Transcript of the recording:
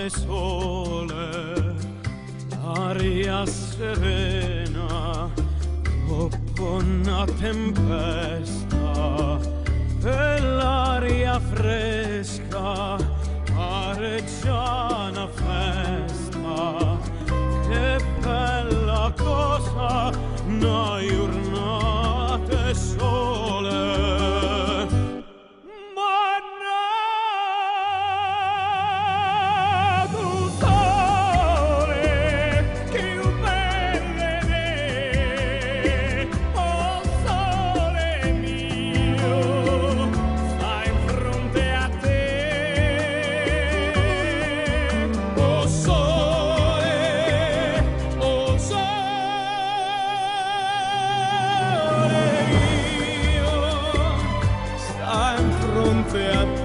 notte sole, aria serena, dopo una tempesta, e l'aria fresca, areccia un teatro.